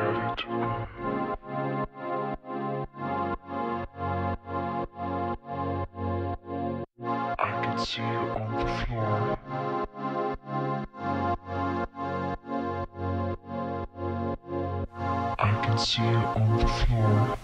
it. I can see you on the floor. I can see you on the floor.